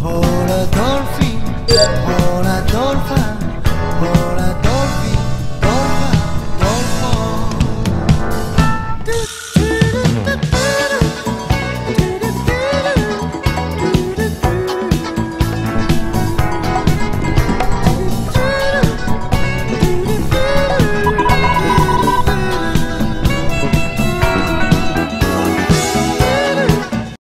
Hola Dolphin, hola Dolphin.